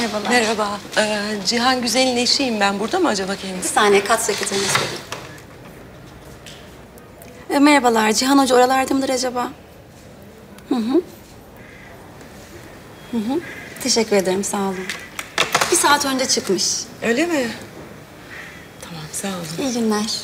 Merhabalar. Merhaba. Ee, Cihan Güzel'in eşiyim ben. Burada mı acaba Bir kendisi? saniye kat sekreteriniz gelin. E, merhabalar. Cihan Hoca oralarda mıdır acaba? Hı hı. Hı hı. Teşekkür ederim. Sağ olun. Bir saat önce çıkmış. Öyle mi? Tamam sağ olun. İyi günler.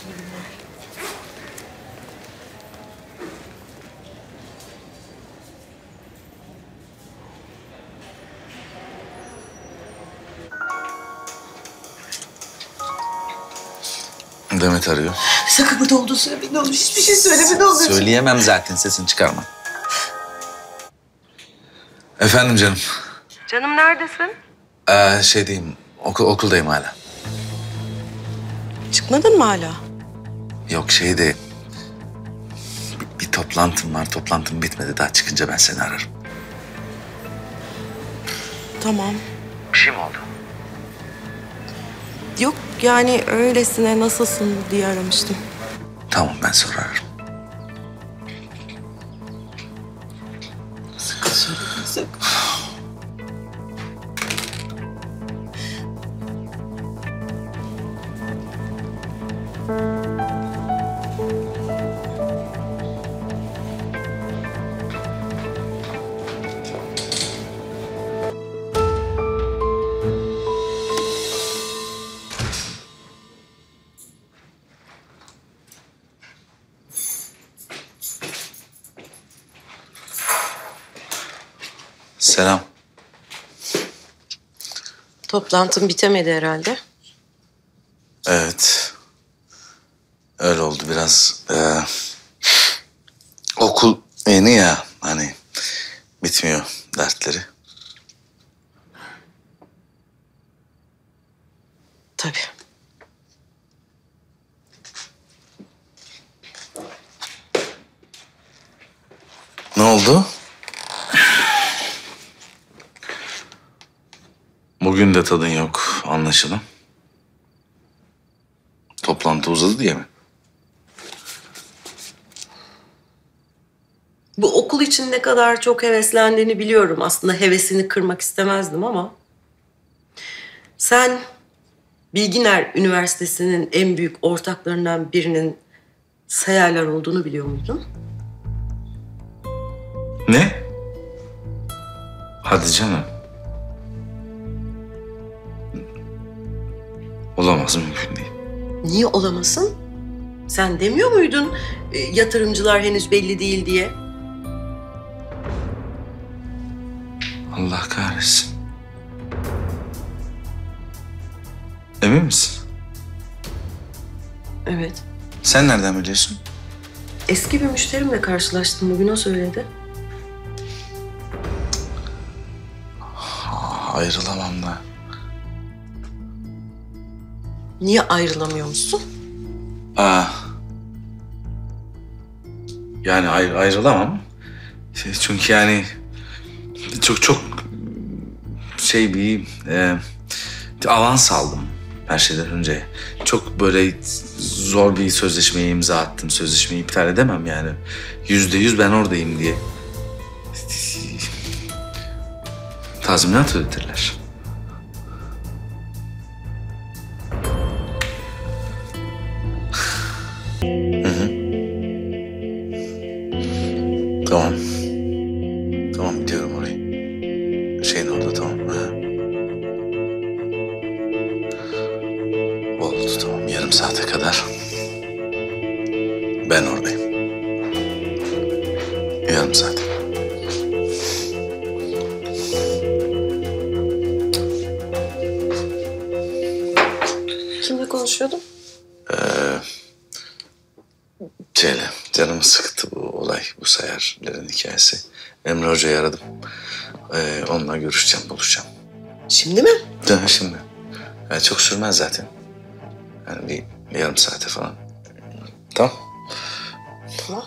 Demet arıyor. Sakın burada olduğunu söyleme ne olur. Hiçbir şey söyleme ne olur. Söyleyemem zaten sesini çıkarma. Efendim canım. Canım neredesin? Ee, şey diyeyim, okul, okuldayım hala. Çıkmadın mı hala? Yok şey de... Bir, bir toplantım var, toplantım bitmedi. Daha çıkınca ben seni ararım. Tamam. Bir şey mi oldu? Yok yani öylesine nasılsın diye aramıştım. Tamam ben sonra Selam. Toplantın bitemedi herhalde. Evet. Öyle oldu biraz. Ee, okul yeni ya hani bitmiyor dertleri. Tabii. Ne oldu? Bugün de tadın yok anlaşılan. Toplantı uzadı diye mi? Bu okul için ne kadar çok heveslendiğini biliyorum. Aslında hevesini kırmak istemezdim ama... Sen Bilginer Üniversitesi'nin en büyük ortaklarından birinin Sayarlar olduğunu biliyor muydun? Ne? Hadi canım. Olamaz mümkün değil. Niye olamasın? Sen demiyor muydun e, yatırımcılar henüz belli değil diye? Allah kahretsin. Emin misin? Evet. Sen nereden biliyorsun? Eski bir müşterimle karşılaştım bugün o söyledi. Ayrılamam da. Niye ayrılamıyor musun? Aa. Yani ayr- ayrılamam. Çünkü yani çok çok şey bir e, avans aldım her şeyden önce. Çok böyle zor bir sözleşmeye imza attım. Sözleşmeyi iptal edemem yani. Yüzde yüz ben oradayım diye. Tazminat ödetirler. Tamam. Tamam biliyorum orayı. Şeyin orada tamam. Ha. Oldu tamam yarım saate kadar. Ben oradayım. Yarım saat. Kimle konuşuyordun? Şeyle canımı sıktı sayarların hikayesi. Emre Hoca'yı aradım. Ee, onunla görüşeceğim, buluşacağım. Şimdi mi? Daha şimdi. Yani çok sürmez zaten. Yani bir, bir yarım saate falan. Tamam. Tamam.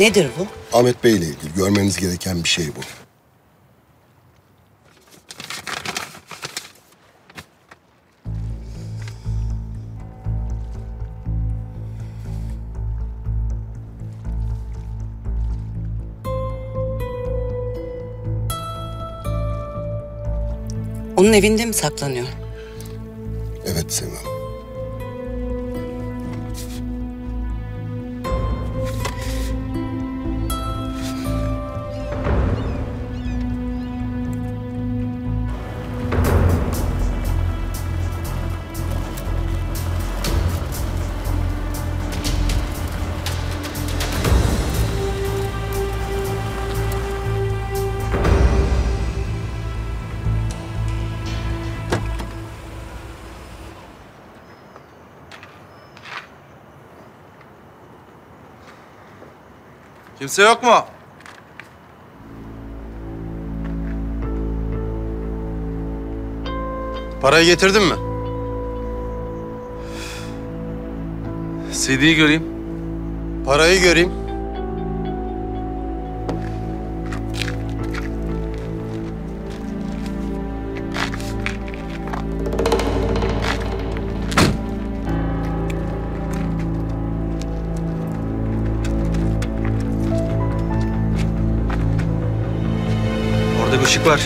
Nedir bu? Ahmet Bey ile ilgili görmeniz gereken bir şey bu. Onun evinde mi saklanıyor? Evet Sevim. Kimse yok mu? Parayı getirdin mi? CD'yi göreyim. Parayı göreyim. Işık var.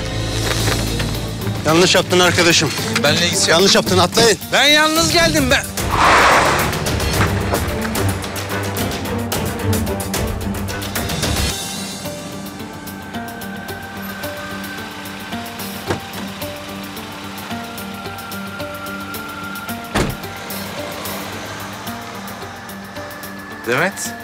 Yanlış yaptın arkadaşım. Benle ilgisi yok. Yanlış yaptın atlayın. Ben yalnız geldim ben. Demet.